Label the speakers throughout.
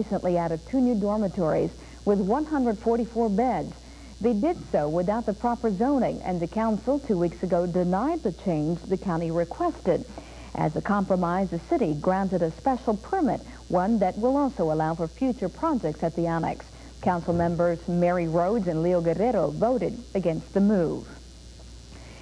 Speaker 1: recently added two new dormitories with 144 beds. They did so without the proper zoning, and the council two weeks ago denied the change the county requested. As a compromise, the city granted a special permit, one that will also allow for future projects at the annex. Council members Mary Rhodes and Leo Guerrero voted against the move.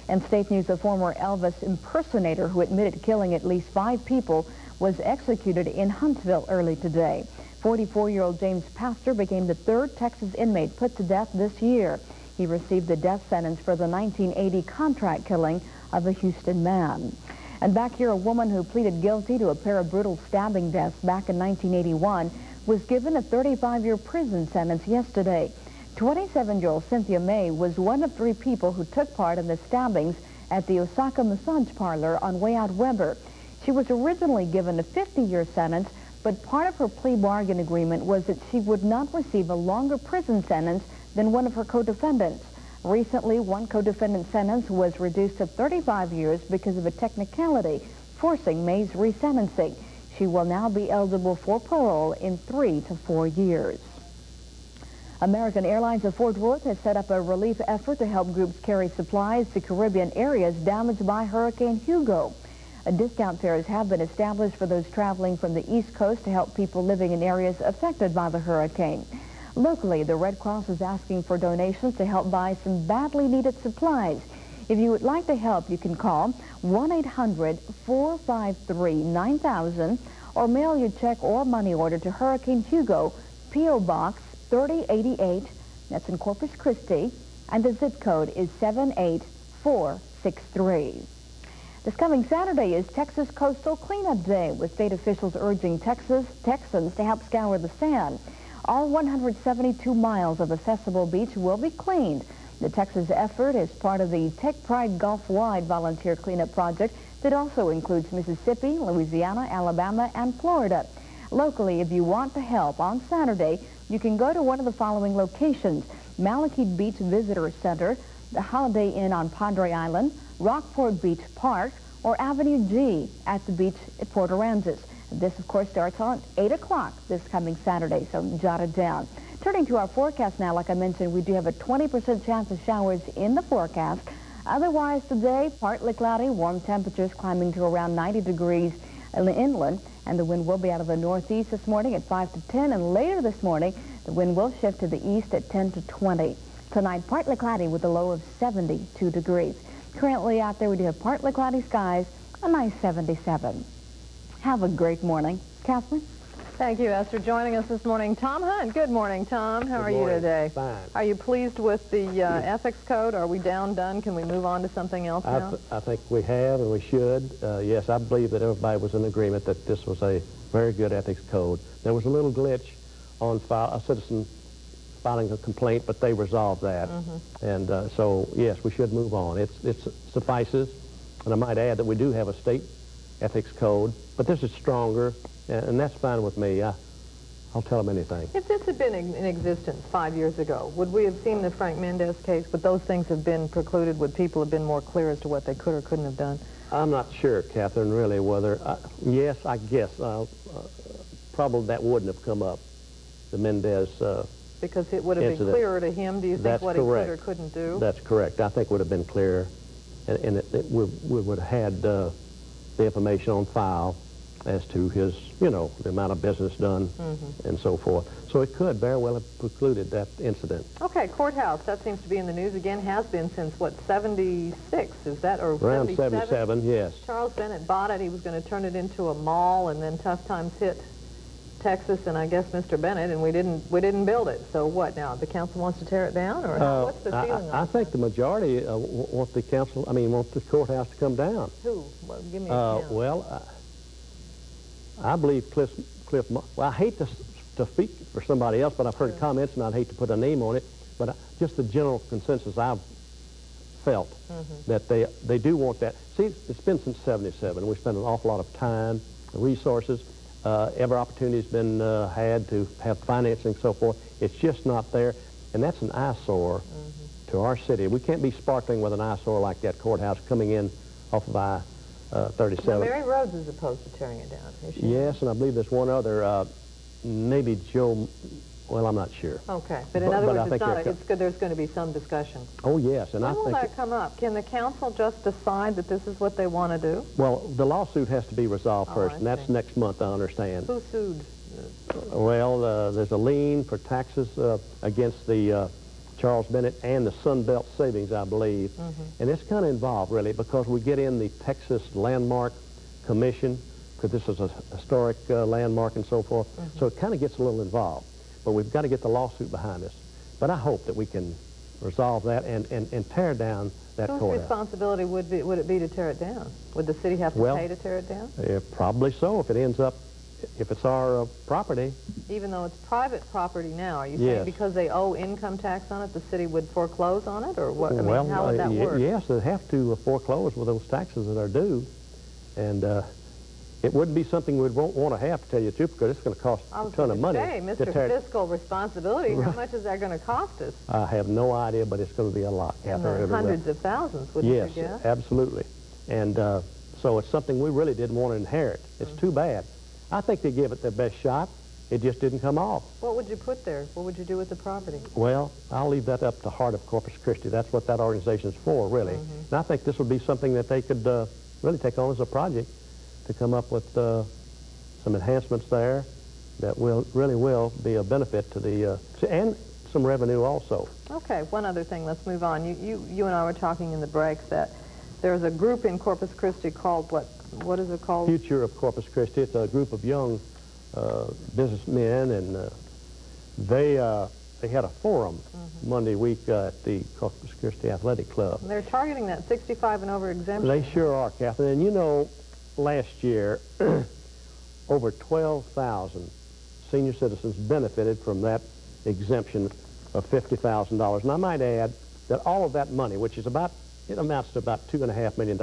Speaker 1: In state news, a former Elvis impersonator who admitted killing at least five people was executed in Huntsville early today. 44-year-old James Paster became the third Texas inmate put to death this year. He received the death sentence for the 1980 contract killing of a Houston man. And back here, a woman who pleaded guilty to a pair of brutal stabbing deaths back in 1981 was given a 35-year prison sentence yesterday. 27-year-old Cynthia May was one of three people who took part in the stabbings at the Osaka Massage Parlor on Way Out Weber. She was originally given a 50-year sentence, but part of her plea bargain agreement was that she would not receive a longer prison sentence than one of her co-defendants. Recently, one co-defendant's sentence was reduced to 35 years because of a technicality, forcing May's resentencing. She will now be eligible for parole in three to four years. American Airlines of Fort Worth has set up a relief effort to help groups carry supplies to Caribbean areas damaged by Hurricane Hugo. Discount fares have been established for those traveling from the East Coast to help people living in areas affected by the hurricane. Locally, the Red Cross is asking for donations to help buy some badly needed supplies. If you would like to help, you can call 1-800-453-9000 or mail your check or money order to Hurricane Hugo, P.O. Box 3088. That's in Corpus Christi. And the zip code is 78463. This coming Saturday is Texas Coastal Cleanup Day, with state officials urging Texas Texans to help scour the sand. All 172 miles of accessible beach will be cleaned. The Texas effort is part of the Take Pride Gulf-wide volunteer cleanup project that also includes Mississippi, Louisiana, Alabama, and Florida. Locally, if you want to help on Saturday, you can go to one of the following locations. Malaquite Beach Visitor Center, the Holiday Inn on Padre Island, Rockport Beach Park, or Avenue G at the beach at Port Aransas. This, of course, starts on 8 o'clock this coming Saturday, so jot it down. Turning to our forecast now, like I mentioned, we do have a 20% chance of showers in the forecast. Otherwise, today, partly cloudy, warm temperatures climbing to around 90 degrees inland, and the wind will be out of the northeast this morning at 5 to 10, and later this morning, the wind will shift to the east at 10 to 20. Tonight, partly cloudy with a low of 72 degrees. Currently out there, we do have partly cloudy skies, a nice 77. Have a great morning. Catherine?
Speaker 2: Thank you, Esther. Joining us this morning, Tom Hunt. Good morning, Tom. How
Speaker 3: Good
Speaker 2: are
Speaker 3: morning.
Speaker 2: you today?
Speaker 3: Fine.
Speaker 2: Are you pleased with the uh, ethics code? Are we down, done? Can we move on to something else
Speaker 3: I,
Speaker 2: now?
Speaker 3: th I think we have and we should. Uh, yes, I believe that everybody was in agreement that this was a very good ethics code. There was a little glitch on file, a citizen filing a complaint, but they resolved that.
Speaker 2: Mm-hmm.
Speaker 3: And uh, so, yes, we should move on. It's, it suffices. And I might add that we do have a state ethics code, but this is stronger, and, and that's fine with me. I, I'll tell them anything.
Speaker 2: If this had been in existence five years ago, would we have seen the Frank Mendez case? Would those things have been precluded? Would people have been more clear as to what they could or couldn't have done?
Speaker 3: I'm not sure, Catherine, really, whether, uh, yes, I guess, uh, uh, probably that wouldn't have come up, the Mendez, uh,
Speaker 2: Because it would have been clearer to him, do you think, what he
Speaker 3: correct.
Speaker 2: could or couldn't do?
Speaker 3: that's correct. I think would have been clearer, and, and it, it, we, we would have had uh, the information on file as to his, you know, the amount of business done
Speaker 2: Mm-hmm.
Speaker 3: and so forth. So it could very well have precluded that incident.
Speaker 2: Okay, courthouse, that seems to be in the news again, has been since, what, 76, is that, or
Speaker 3: Around
Speaker 2: 77?
Speaker 3: 77, yes.
Speaker 2: Charles Bennett bought it, he was going to turn it into a mall, and then tough times hit Texas and I guess Mr. Bennett, and we didn't, we didn't build it. So what now, the council wants to tear it down, or
Speaker 3: Uh,
Speaker 2: what's the
Speaker 3: I-
Speaker 2: feeling
Speaker 3: I, I think the majority uh, want the council, I mean, want the courthouse to come down.
Speaker 2: Who? Well, give me a
Speaker 3: Uh, well, I, I believe Cliff, Cliff, well, I hate to, to speak for somebody else, but I've heard comments and I'd hate to put a name on it, but I, just the general consensus I've felt
Speaker 2: Mm-hmm.
Speaker 3: that they, they do want that. See, it's been since 77. We spent an awful lot of time, resources. Uh, every opportunity's been uh, had to have financing and so forth. It's just not there, and that's an eyesore
Speaker 2: Mm-hmm.
Speaker 3: to our city. We can't be sparkling with an eyesore like that courthouse coming in off of I-37.
Speaker 2: Well, Mary Rhodes is opposed to tearing it down.
Speaker 3: Yes, and I believe there's one other uh, maybe Joe, well, I'm not sure.
Speaker 2: Okay, but in
Speaker 3: But-
Speaker 2: other
Speaker 3: but
Speaker 2: words, it's not, a- it's good, there's going to be some discussion.
Speaker 3: Oh, yes, and
Speaker 2: When
Speaker 3: I
Speaker 2: will
Speaker 3: think,
Speaker 2: that come up? Can the council just decide that this is what they want to do?
Speaker 3: well, the lawsuit has to be resolved
Speaker 2: Oh,
Speaker 3: first,
Speaker 2: I
Speaker 3: and that's
Speaker 2: see.
Speaker 3: next month, I understand.
Speaker 2: Who sued?
Speaker 3: Well, uh, there's a lien for taxes uh, against the uh, Charles Bennett and the Sunbelt Savings, I believe.
Speaker 2: Mm-hmm.
Speaker 3: And it's kind of involved, really, because we get in the Texas Landmark Commission, because this is a historic uh, landmark and so forth.
Speaker 2: Mm-hmm.
Speaker 3: So it kind of gets a little involved. But we've got to get the lawsuit behind us. But I hope that we can resolve that and, and, and tear down that
Speaker 2: Whose
Speaker 3: courthouse.
Speaker 2: responsibility would, be, would it be to tear it down? Would the city have to
Speaker 3: Well-
Speaker 2: pay to tear it down?
Speaker 3: Uh, probably so, if it ends up, if it's our uh, property.
Speaker 2: Even though it's private property now, are you saying because they owe income tax on it, the city would foreclose on it, or what? I mean,
Speaker 3: well,
Speaker 2: how would
Speaker 3: uh,
Speaker 2: that
Speaker 3: y-
Speaker 2: work?
Speaker 3: yes, they have to uh, foreclose with those taxes that are due, and uh, it wouldn't be something we'd want, want to have to tell you the truth, because it's going to cost a ton of money
Speaker 2: say, Mr. Fiscal Responsibility, how much is that going to cost us?
Speaker 3: I have no idea, but it's going to be a lot,
Speaker 2: In
Speaker 3: Catherine.
Speaker 2: the
Speaker 3: everywhere.
Speaker 2: hundreds of thousands, wouldn't
Speaker 3: Yes,
Speaker 2: you guess?
Speaker 3: absolutely, and uh, so it's something we really didn't want to inherit. It's
Speaker 2: Mm.
Speaker 3: too bad. I think they gave it their best shot. It just didn't come off.
Speaker 2: What would you put there? What would you do with the property?
Speaker 3: Well, I'll leave that up to Heart of Corpus Christi. That's what that organization's for, really.
Speaker 2: Mm-hmm.
Speaker 3: And I think this would be something that they could uh, really take on as a project to come up with uh, some enhancements there that will really will be a benefit to the, uh, and some revenue also.
Speaker 2: Okay, one other thing, let's move on. You, you, you and I were talking in the break that there's a group in Corpus Christi called, what, what is it called?
Speaker 3: Future of Corpus Christi, it's a group of young uh, businessmen, and uh, they, uh, they had a forum
Speaker 2: Mm-hmm.
Speaker 3: Monday week uh, at the Corpus Christi Athletic Club.
Speaker 2: They're targeting that 65 and over exemption.
Speaker 3: They sure are, Catherine. And you know, last year, over 12,000 senior citizens benefited from that exemption of $50,000. And I might add that all of that money, which is about, it amounts to about $2.5 million,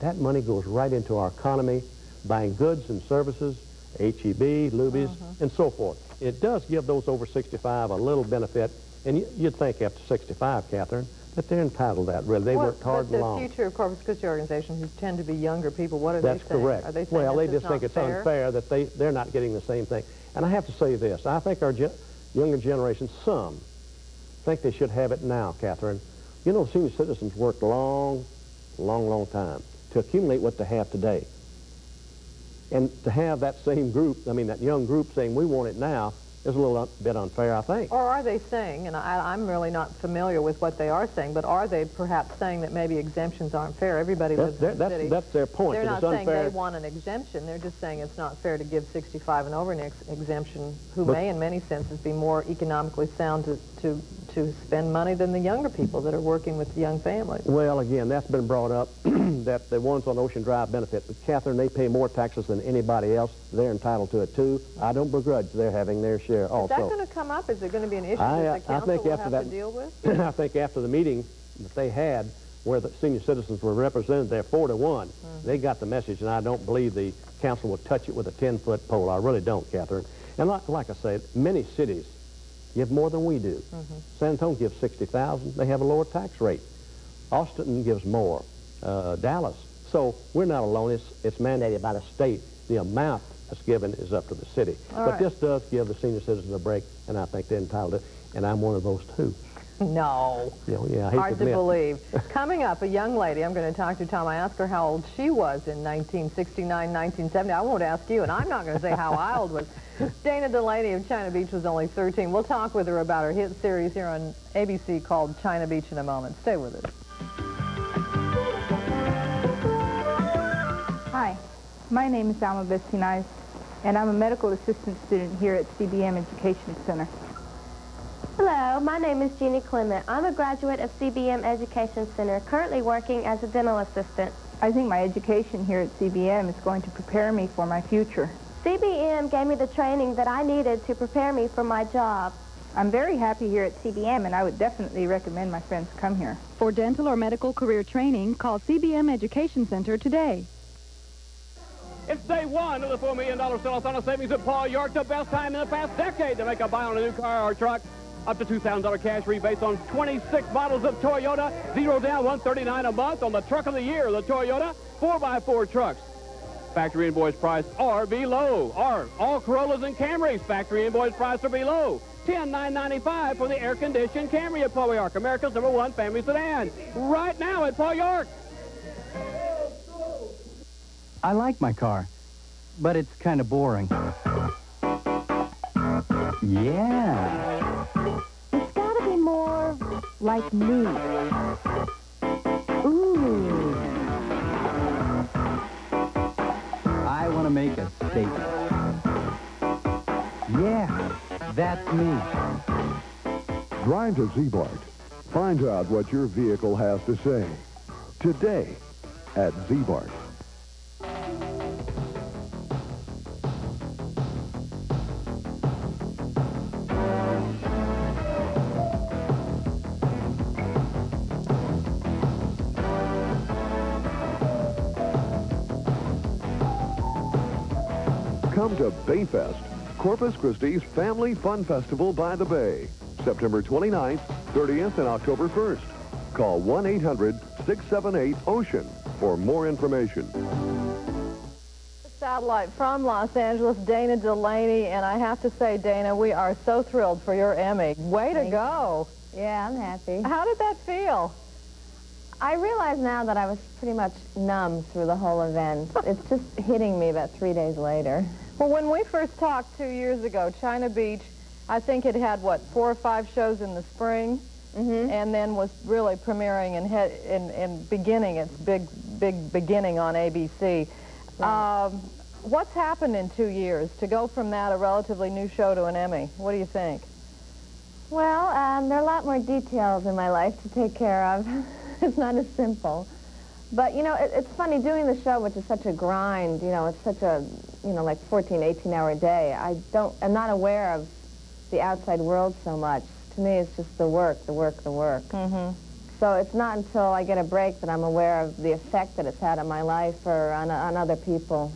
Speaker 3: that money goes right into our economy, buying goods and services, HEB, Luby's, uh-huh. and so forth. It does give those over 65 a little benefit, and you- you'd think after 65, Catherine, that they're entitled to that, really. They
Speaker 2: What-
Speaker 3: worked hard
Speaker 2: but
Speaker 3: and
Speaker 2: the. Future of Corpus Christi organizations who tend to be younger people, what are
Speaker 3: That's
Speaker 2: they saying?
Speaker 3: correct.
Speaker 2: Are they saying
Speaker 3: well, they just think it's
Speaker 2: fair?
Speaker 3: unfair that they, they're not getting the same thing. And I have to say this. I think our gen- younger generation, some, think they should have it now, Catherine. You know, senior citizens worked long, long, long time to accumulate what they have today. And to have that same group, I mean, that young group saying, we want it now, is a little bit unfair, I think.
Speaker 2: Or are they saying, and I, I'm really not familiar with what they are saying, but are they perhaps saying that maybe exemptions aren't fair? Everybody
Speaker 3: That's
Speaker 2: lives
Speaker 3: their-
Speaker 2: in the
Speaker 3: that's-
Speaker 2: city.
Speaker 3: that's their point,
Speaker 2: They're not saying they want an exemption. They're just saying it's not fair to give 65 and over an ex exemption, who
Speaker 3: But-
Speaker 2: may, in many senses, be more economically sound to, to, to spend money than the younger people that are working with the young families.
Speaker 3: Well, again, that's been brought up, that the ones on Ocean Drive benefit. But, Catherine, they pay more taxes than anybody else. They're entitled to it, too. I don't begrudge their having their share
Speaker 2: Is
Speaker 3: also.
Speaker 2: that going to come up? Is it going to be an issue
Speaker 3: I,
Speaker 2: that the
Speaker 3: I
Speaker 2: council
Speaker 3: think
Speaker 2: will
Speaker 3: after
Speaker 2: have
Speaker 3: that,
Speaker 2: to deal with?
Speaker 3: I think after the meeting that they had, where the senior citizens were represented there four to one,
Speaker 2: Mm-hmm.
Speaker 3: they got the message, and I don't believe the council will touch it with a 10-foot pole. I really don't, Catherine. And like, like I say, many cities give more than we do.
Speaker 2: Mm-hmm.
Speaker 3: San Antonio gives 60000 They have a lower tax rate. Austin gives more. Uh, Dallas. So we're not alone. It's, it's mandated by the state. The amount that's given is up to the city.
Speaker 2: All
Speaker 3: but
Speaker 2: right.
Speaker 3: this does give the senior citizens a break, and I think they're entitled to it. And I'm one of those, too.
Speaker 2: No.
Speaker 3: Yeah, yeah, I hate
Speaker 2: Hard to
Speaker 3: admit.
Speaker 2: believe. Coming up, a young lady, I'm going to talk to Tom. I asked her how old she was in 1969, 1970. I won't ask you, and I'm not going to say how I old was. Dana Delany of China Beach was only 13. We'll talk with her about her hit series here on ABC called China Beach in a moment. Stay with us.
Speaker 4: Hi, my name is Alma Vestinais, and I'm a medical assistant student here at CBM Education Center.
Speaker 5: Hello, my name is Jeannie Clement. I'm a graduate of CBM Education Center, currently working as a dental assistant.
Speaker 4: I think my education here at CBM is going to prepare me for my future.
Speaker 5: CBM gave me the training that I needed to prepare me for my job.
Speaker 4: I'm very happy here at CBM, and I would definitely recommend my friends come here.
Speaker 6: For dental or medical career training, call CBM Education Center today.
Speaker 7: It's day one of the $4 million Stellathon savings at Paul York, the best time in the past decade to make a buy on a new car or truck. Up to $2,000 cash rebates on 26 models of Toyota. Zero down, 139 a month on the truck of the year, the Toyota 4x4 trucks. factory invoice price are below. Or all Corollas and Camrys, factory invoice price are below. 10,995 for the air-conditioned Camry at Paul York, America's number one family sedan. Right now at Paul York.
Speaker 8: I like my car, but it's kind of boring. Yeah.
Speaker 1: It's got to be more like me. Ooh.
Speaker 8: I want to make a statement. Yeah, that's me.
Speaker 9: Drive to Ziebart. Find out what your vehicle has to say. Today at Ziebart. Come to Bayfest, Corpus Christi's Family Fun Festival by the Bay, September 29th, 30th, and October 1st. Call 1-800-678-OCEAN for more information.
Speaker 2: Satellite from Los Angeles, Dana Delany, and I have to say, Dana, we are so thrilled for your Emmy. Way to go.
Speaker 10: Yeah, I'm happy.
Speaker 2: How did that feel?
Speaker 10: I realize now that I was pretty much numb through the whole event. it's just hitting me about three days later.
Speaker 2: Well, when we first talked two years ago, China Beach, I think it had, what, four or five shows in the spring?
Speaker 10: Mm-hmm.
Speaker 2: and then was really premiering and, head, and, and beginning its big, big beginning on ABC. Um, what's happened in two years to go from that, a relatively new show, to an Emmy? What do you think?
Speaker 10: Well, um, there are a lot more details in my life to take care of. it's not as simple. But, you know, it, it's funny doing the show, which is such a grind, you know, it's such a, you know, like 14, 18 hour day. I don't, I'm not aware of the outside world so much. To me, it's just the work, the work, the work.
Speaker 2: Mm-hmm.
Speaker 10: So it's not until I get a break that I'm aware of the effect that it's had on my life or on, on other people.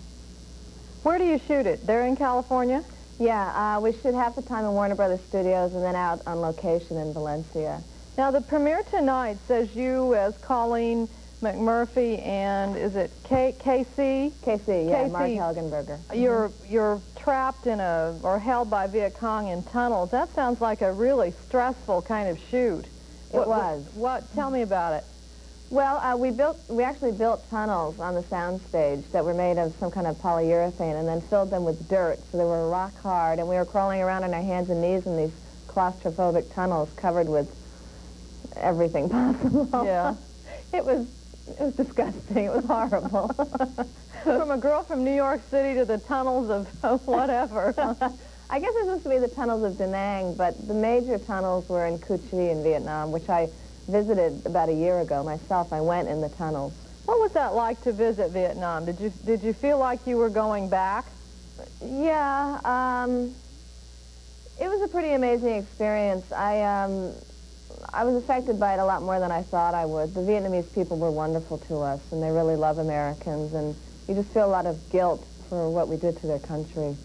Speaker 2: Where do you shoot it? There in California?
Speaker 10: Yeah, uh, we shoot half the time in Warner Brothers Studios and then out on location in Valencia.
Speaker 2: Now, the premiere tonight says you as Colleen McMurphy and is it K- KC?
Speaker 10: KC, yeah,
Speaker 2: KC.
Speaker 10: Marg Helgenberger.
Speaker 2: You're you're trapped in a or held by Viet Cong in tunnels. That sounds like a really stressful kind of shoot.
Speaker 10: It
Speaker 2: what,
Speaker 10: was.
Speaker 2: What, what? Tell me about it.
Speaker 10: Well, uh, we built, we actually built tunnels on the soundstage that were made of some kind of polyurethane and then filled them with dirt, so they were rock hard, and we were crawling around on our hands and knees in these claustrophobic tunnels covered with everything possible.
Speaker 2: Yeah.
Speaker 10: it was, it was disgusting. It was horrible.
Speaker 2: from a girl from New York City to the tunnels of, of whatever.
Speaker 10: I guess it's supposed to be the tunnels of Da Nang, but the major tunnels were in Cu Chi in Vietnam, which I visited about a year ago myself. I went in the tunnels.
Speaker 2: What was that like to visit Vietnam? Did you did you feel like you were going back?
Speaker 10: Yeah, um, it was a pretty amazing experience. I um, I was affected by it a lot more than I thought I would. The Vietnamese people were wonderful to us, and they really love Americans, and you just feel a lot of guilt for what we did to their country.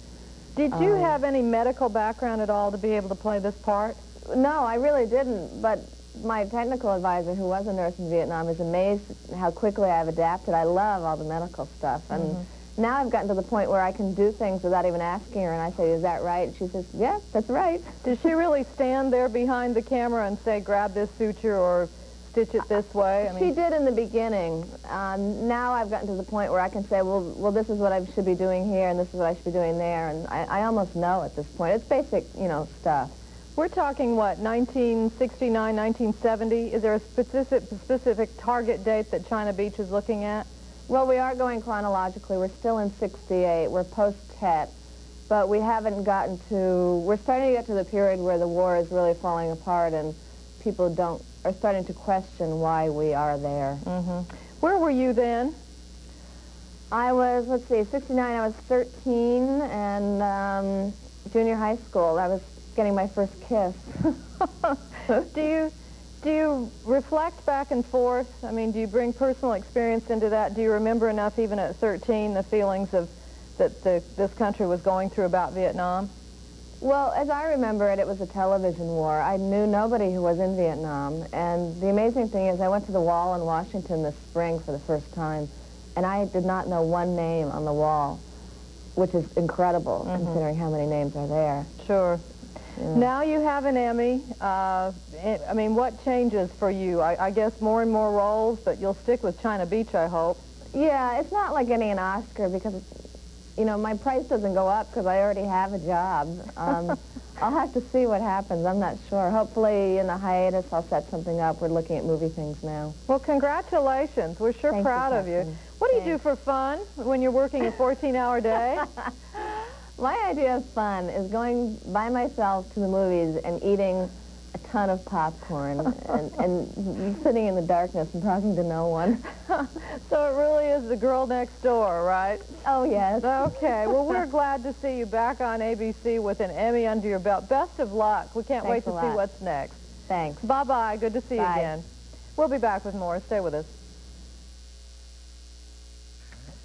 Speaker 2: Did you
Speaker 10: Um,
Speaker 2: have any medical background at all to be able to play this part?
Speaker 10: No, I really didn't, but my technical advisor, who was a nurse in Vietnam, is amazed how quickly I've adapted. I love all the medical stuff, and now I've gotten to the point where I can do things without even asking her, and I say, is that right? And she says, yes, that's right.
Speaker 2: Did she really stand there behind the camera and say, grab this suture or stitch it this way? I
Speaker 10: she did in the beginning. Um, now I've gotten to the point where I can say, well, well, this is what I should be doing here, and this is what I should be doing there, and I, I almost know at this point. It's basic, you know, stuff.
Speaker 2: We're talking, what, 1969, 1970? Is there a specific, specific target date that China Beach is looking at?
Speaker 10: Well, we are going chronologically. We're still in 68. We're post-Tet. But we haven't gotten to, we're starting to get to the period where the war is really falling apart and people don't, are starting to question why we are there.
Speaker 2: Mm-hmm. Where were you then?
Speaker 10: I was, let's see, 69, I was 13 and um, junior high school. I was getting my first kiss.
Speaker 2: do you do you reflect back and forth? I mean, do you bring personal experience into that? Do you remember enough, even at 13, the feelings of that the, this country was going through about Vietnam?
Speaker 10: Well, as I remember it, it was a television war. I knew nobody who was in Vietnam. And the amazing thing is I went to the wall in Washington this spring for the first time. and I did not know one name on the wall, which is incredible
Speaker 2: Mm-hmm.
Speaker 10: considering how many names are there.
Speaker 2: Sure. Now you have an Emmy. Uh, it- I mean, what changes for you? I, I guess more and more roles, but you'll stick with China Beach, I hope.
Speaker 10: Yeah, it's not like getting an Oscar because, you know, my price doesn't go up because I already have a job. Um, I'll have to see what happens. I'm not sure. Hopefully in the hiatus I'll set something up. We're looking at movie things now.
Speaker 2: Well, congratulations. We're sure
Speaker 10: Thank you,
Speaker 2: proud of you. What do you do for fun when you're working a 14-hour day?
Speaker 10: My idea of fun is going by myself to the movies and eating a ton of popcorn and, and sitting in the darkness and talking to no one.
Speaker 2: so it really is the girl next door, right?
Speaker 10: Oh, yes.
Speaker 2: Okay. Well, we're glad to see you back on ABC with an Emmy under your belt. Best of luck. We can't
Speaker 10: Thanks
Speaker 2: wait to see what's next.
Speaker 10: Thanks.
Speaker 2: Bye-bye. Good to see you again. We'll be back with more. Stay with us.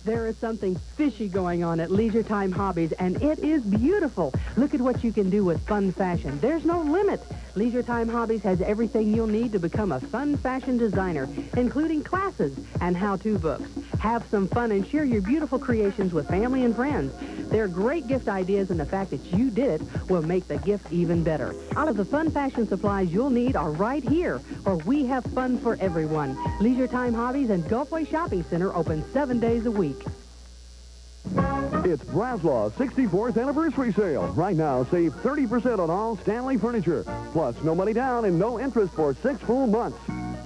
Speaker 11: There is something fishy going on at Leisure Time Hobbies, and it is beautiful. Look at what you can do with fun fashion. There's no limit. Leisure Time Hobbies has everything you'll need to become a fun fashion designer, including classes and how-to books. Have some fun and share your beautiful creations with family and friends. They're great gift ideas, and the fact that you did it will make the gift even better. All of the fun fashion supplies you'll need are right here, where we have fun for everyone. Leisure Time Hobbies and Gulfway Shopping Center open seven days a week.
Speaker 9: It's Braslau's 64th anniversary sale. Right now, save 30% on all Stanley furniture. Plus, no money down and no interest for six full months.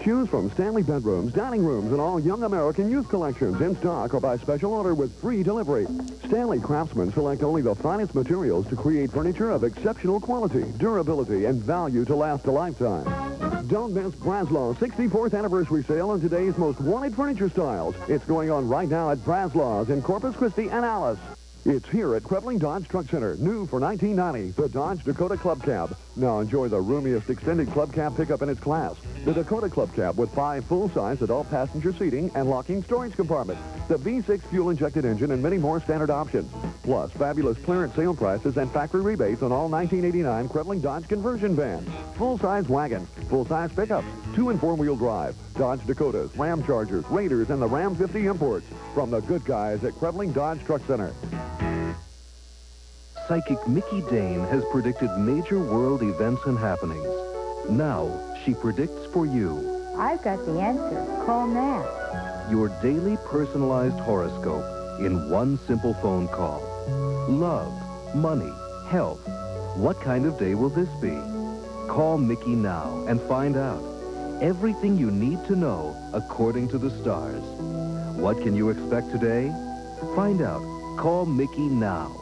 Speaker 9: Choose from Stanley bedrooms, dining rooms, and all Young American youth collections in stock or by special order with free delivery. Stanley craftsmen select only the finest materials to create furniture of exceptional quality, durability, and value to last a lifetime. Don't miss Braslau's 64th anniversary sale on today's most wanted furniture styles. It's going on right now at Braslau's in Corpus Christi and Alice. It's here at Krevling Dodge Truck Center, new for 1990, the Dodge Dakota Club Cab. Now enjoy the roomiest extended club cab pickup in its class. The Dakota Club Cab with five full-size adult passenger seating and locking storage compartment. The V6 fuel-injected engine and many more standard options. Plus, fabulous clearance sale prices and factory rebates on all 1989 Krevling Dodge conversion vans. Full-size wagons, full-size pickups, two and four-wheel drive, Dodge Dakotas, Ram Chargers, Raiders, and the Ram 50 imports. From the good guys at Krevling Dodge Truck Center.
Speaker 12: Psychic Mickey Dane has predicted major world events and happenings. Now, she predicts for you
Speaker 13: I've got the answer. Call now.
Speaker 12: your daily personalized horoscope in one simple phone call. Love, money, health. What kind of day will this be? Call Mickey now and find out. Everything you need to know according to the stars. What can you expect today? Find out. Call Mickey now.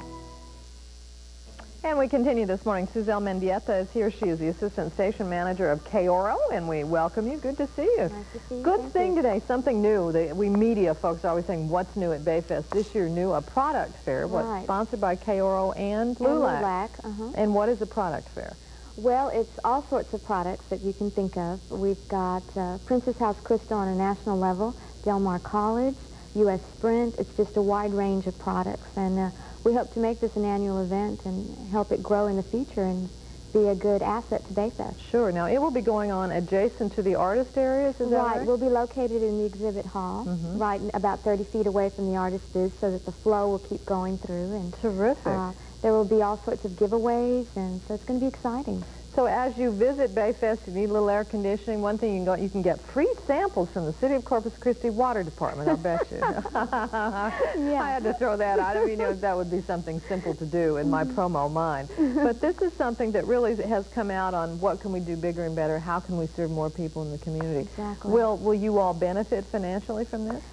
Speaker 2: And we continue this morning. Suzelle Mendieta is here. She is the assistant station manager of KORO, and we welcome you. Good to see you.
Speaker 5: Nice to see you.
Speaker 2: Good
Speaker 5: Thank
Speaker 2: thing
Speaker 5: you.
Speaker 2: today, something new. The, we media folks are always saying, what's new at Bayfest? This year, new, a product fair. What,
Speaker 5: Right.
Speaker 2: sponsored by KORO and
Speaker 5: And
Speaker 2: Lulac.
Speaker 5: Lulac, uh-huh.
Speaker 2: And what is a product fair?
Speaker 5: Well, it's all sorts of products that you can think of. We've got uh, Princess House Crystal on a national level, Del Mar College, U.S. Sprint. It's just a wide range of products. And uh, we hope to make this an annual event and help it grow in the future and be a good asset to Bayfest.
Speaker 2: Sure. Now, it will be going on adjacent to the artist areas, is that
Speaker 5: right.
Speaker 2: right?
Speaker 5: We'll be located in the exhibit hall,
Speaker 2: Mhm.
Speaker 5: right about 30 feet away from the artist booth so that the flow will keep going through. And
Speaker 2: Terrific.
Speaker 5: uh, there will be all sorts of giveaways, and so it's going to be exciting.
Speaker 2: So as you visit Bayfest, you need a little air conditioning. One thing you can go, you can get free samples from the City of Corpus Christi Water Department. I'll bet you. yeah. I had to throw that out. I mean, you know, that would be something simple to do in my mm-hmm. promo mind. But this is something that really has come out on what can we do bigger and better. How can we serve more people in the community?
Speaker 5: Exactly.
Speaker 2: Will Will you all benefit financially from this?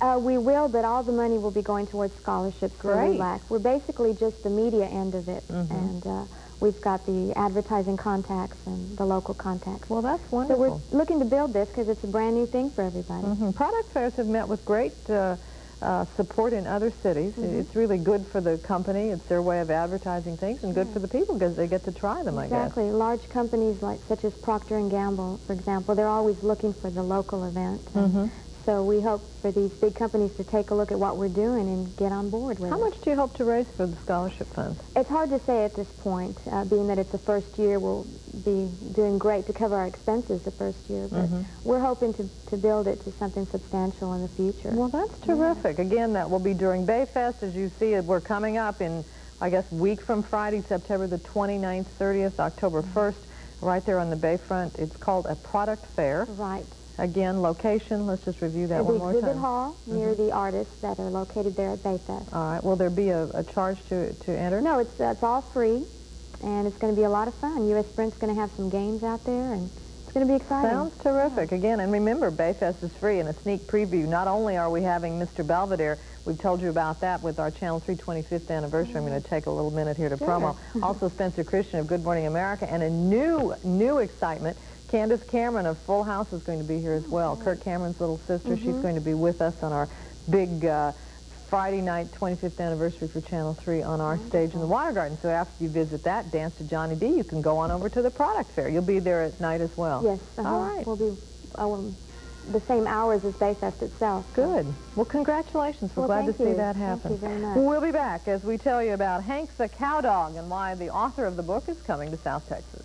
Speaker 5: Uh, we will, but all the money will be going towards scholarships for
Speaker 2: Great.
Speaker 5: LULAC. We're basically just the media end of it,
Speaker 2: Mhm.
Speaker 5: and uh, we've got the advertising contacts and the local contacts.
Speaker 2: Well, that's
Speaker 5: one
Speaker 2: So
Speaker 5: we're looking to build this because it's a brand new thing for everybody.
Speaker 2: Mhm. Product fairs have met with great uh, uh, support in other cities.
Speaker 5: Mhm.
Speaker 2: It's really good for the company. It's their way of advertising things, and good for the people because they get to try them, I guess.
Speaker 5: Exactly. Large companies like such as Procter and Gamble, for example, they're always looking for the local event. And
Speaker 2: Mhm.
Speaker 5: So we hope for these big companies to take a look at what we're doing and get on board with
Speaker 2: How
Speaker 5: it.
Speaker 2: much do you hope to raise for the scholarship fund?
Speaker 5: It's hard to say at this point, uh, being that it's the first year. We'll be doing great to cover our expenses the first year, but
Speaker 2: Mhm.
Speaker 5: we're hoping to, to build it to something substantial in the future.
Speaker 2: Well, that's terrific. Again, that will be during Bayfest. As you see, we're coming up in, I guess, week from Friday, September the 29th, 30th, October 1st, right there on the Bayfront. It's called a product fair.
Speaker 5: Right.
Speaker 2: Again, location, let's just review that
Speaker 5: At
Speaker 2: one
Speaker 5: the
Speaker 2: more
Speaker 5: exhibit
Speaker 2: time.
Speaker 5: hall near the artists that are located there at Bayfest.
Speaker 2: All right. Will there be a, a charge to, to enter?
Speaker 5: No, it's, uh, it's all free, and it's going to be a lot of fun. U.S. Sprint's going to have some games out there, and it's going to be exciting.
Speaker 2: Sounds terrific. Again, and remember, Bayfest is free, and a sneak preview. Not only are we having Mr. Belvedere, we've told you about that with our Channel 3 25th anniversary. I'm going to take a little minute here to
Speaker 5: Sure.
Speaker 2: promo. Also, Spencer Christian of Good Morning America, and a new, new excitement. Candace Cameron of Full House is going to be here as well. Kirk Cameron's little sister. She's
Speaker 5: Mhm.
Speaker 2: going to be with us on our big uh, Friday night 25th anniversary for Channel 3 on our stage in the Water Garden. So after you visit that, dance to Johnny D, you can go on over to the product fair. You'll be there at night as well.
Speaker 5: Yes, uh-huh.
Speaker 2: All right.
Speaker 5: We'll be um, the same hours as Bayfest itself.
Speaker 2: Good. Well, congratulations. We're
Speaker 5: Well,
Speaker 2: glad to
Speaker 5: thank
Speaker 2: see
Speaker 5: you.
Speaker 2: that
Speaker 5: Thank
Speaker 2: happen.
Speaker 5: you very much.
Speaker 2: We'll be back as we tell you about Hank the Cowdog and why the author of the book is coming to South Texas.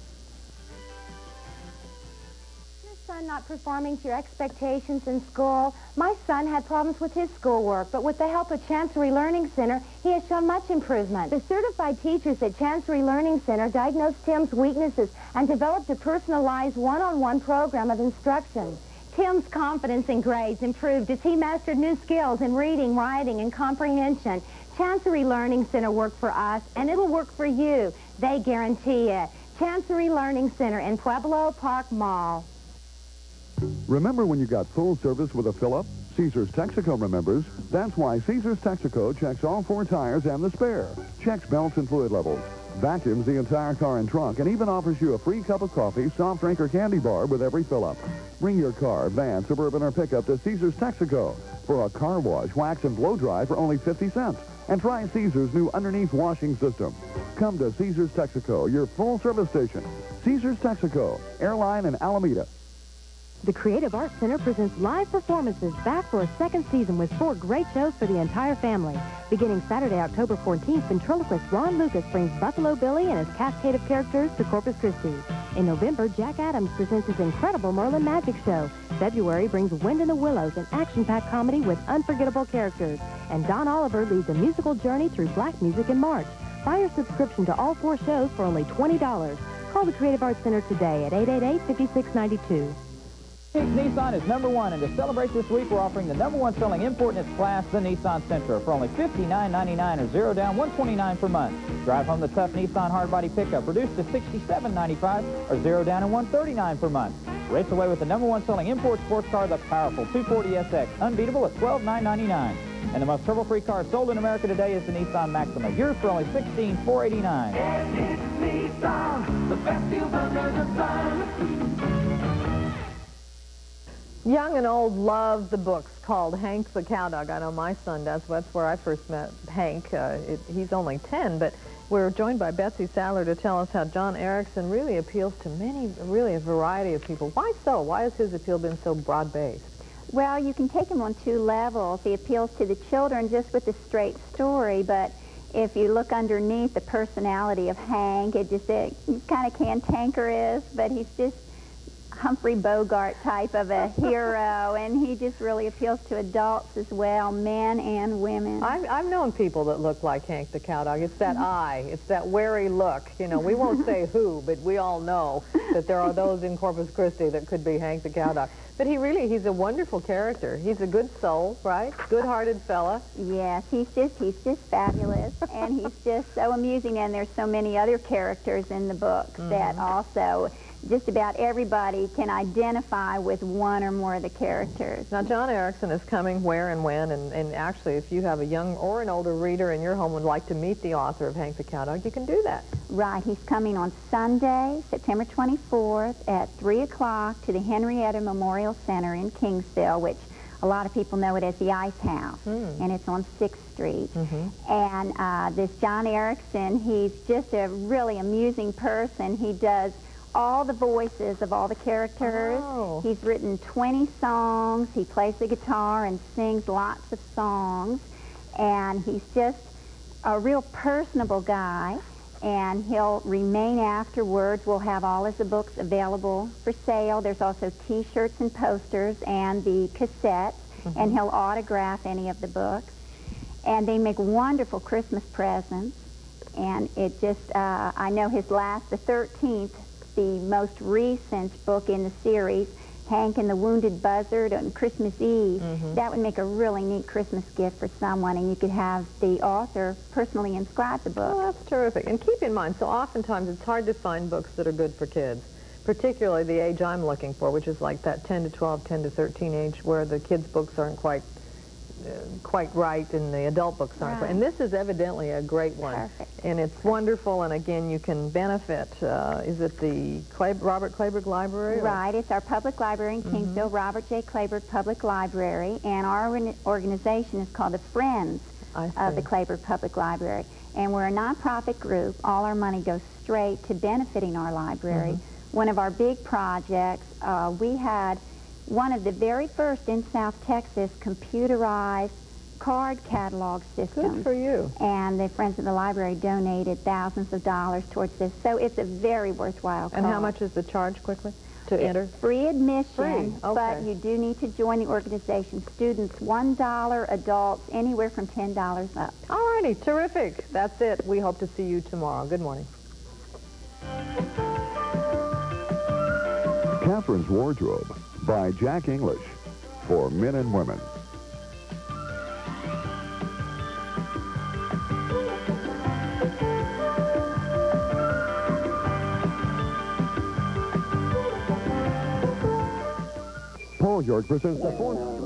Speaker 14: Son not performing to your expectations in school. My son had problems with his schoolwork, but with the help of Chancery Learning Center, he has shown much improvement. The certified teachers at Chancery Learning Center diagnosed Tim's weaknesses and developed a personalized one-on-one program of instruction. Tim's confidence in grades improved as he mastered new skills in reading, writing, and comprehension. Chancery Learning Center worked for us, and it'll work for you. They guarantee it. Chancery Learning Center in Pueblo Park Mall.
Speaker 9: Remember when you got full service with a fill-up? Caesar's Texaco remembers. That's why Caesar's Texaco checks all four tires and the spare. Checks belts and fluid levels. Vacuums the entire car and trunk and even offers you a free cup of coffee, soft drink, or candy bar with every fill-up. Bring your car, van, Suburban, or pickup to Caesar's Texaco for a car wash, wax, and blow dry for only 50 cents. And try Caesar's new underneath washing system. Come to Caesar's Texaco, your full service station. Caesar's Texaco, airline in Alameda.
Speaker 6: The Creative Arts Center presents live performances back for a second season with four great shows for the entire family. Beginning Saturday, October 14th, ventriloquist Ron Lucas brings Buffalo Billy and his cascade of characters to Corpus Christi. In November, Jack Adams presents his incredible Merlin Magic Show. February brings Wind in the Willows, an action-packed comedy with unforgettable characters. And Don Oliver leads a musical journey through black music in March. Buy your subscription to all four shows for only $20. Call the Creative Arts Center today at 888-5692.
Speaker 15: Nissan is number one, and to celebrate this week, we're offering the number one selling import in its class, the Nissan Sentra, for only $59.99 or zero down, 129 per month. Drive home the tough Nissan hardbody pickup, reduced to $67.95 or zero down and 139 per month. Race away with the number one selling import sports car, the powerful 240SX, unbeatable at 12,999. And the most trouble-free car sold in America today is the Nissan Maxima, yours for only $16,489.
Speaker 16: Nissan, the best deals under the sun.
Speaker 2: Young and old love the books called Hank the Cowdog. I know my son does. That's where I first met Hank. Uh, it, he's only 10, but we're joined by Betsy Sadler to tell us how John Erickson really appeals to many, really a variety of people. Why so? Why has his appeal been so broad-based?
Speaker 17: Well, you can take him on two levels. He appeals to the children just with a straight story, but if you look underneath the personality of Hank, it just, it, he's kind of cantankerous, but he's just Humphrey Bogart type of a hero, and he just really appeals to adults as well, men and women.
Speaker 2: I've, I've known people that look like Hank the Cowdog. It's that eye. It's that wary look. You know, we won't say who, but we all know that there are those in Corpus Christi that could be Hank the Cowdog. But he really, he's a wonderful character. He's a good soul, right? Good-hearted fella.
Speaker 17: Yes, he's just he's just fabulous, and he's just so amusing. And there's so many other characters in the book mm-hmm. that also just about everybody can identify with one or more of the characters.
Speaker 2: Now, John Erickson is coming where and when, and, and actually, if you have a young or an older reader in your home would like to meet the author of Hank the Cowdog, you can do that.
Speaker 17: Right, he's coming on Sunday, September 24th at 3 o'clock to the Henrietta Memorial Center in Kingsville, which a lot of people know it as the Ice House, and it's on 6th Street. And uh, this John Erickson, he's just a really amusing person. He does all the voices of all the characters.
Speaker 2: Oh.
Speaker 17: He's written 20 songs. He plays the guitar and sings lots of songs. And he's just a real personable guy. And he'll remain afterwards. We'll have all of the books available for sale. There's also T-shirts and posters and the cassettes. And he'll autograph any of the books. And they make wonderful Christmas presents. And it just, uh, I know his last, the 13th, the most recent book in the series, Hank and the Wounded Buzzard on Christmas Eve. Mm-hmm. That would make a really neat Christmas gift for someone, and you could have the author personally inscribe the book.
Speaker 2: Oh, that's terrific. And keep in mind, so oftentimes it's hard to find books that are good for kids, particularly the age I'm looking for, which is like that 10 to 12, 10 to 13 age, where the kids' books aren't quite quite right and the adult books aren't.
Speaker 17: Right.
Speaker 2: And this is evidently a great one.
Speaker 17: Perfect.
Speaker 2: And it's wonderful, and again, you can benefit. Uh, is it the Robert Kleberg Library? or-
Speaker 17: Right, it's our public library in Kingsville, Robert J. Kleberg Public Library, and our organization is called the Friends of the. Kleberg Public Library. And we're a nonprofit group. All our money goes straight to benefiting our library. One of our big projects, uh, we had one of the very first in South Texas computerized card catalog systems.
Speaker 2: Good for you.
Speaker 17: And the Friends of the Library donated thousands of dollars towards this. So it's a very worthwhile
Speaker 2: And how much is the charge quickly to
Speaker 17: It's
Speaker 2: enter?
Speaker 17: free admission,
Speaker 2: Free, Okay.
Speaker 17: but you do need to join the organization. Students, $1, adults, anywhere from $10 up.
Speaker 2: All righty, terrific. That's it. We hope to see you tomorrow. Good morning.
Speaker 9: Catherine's Wardrobe by Jack English for men and women. Paul York presents the fourth.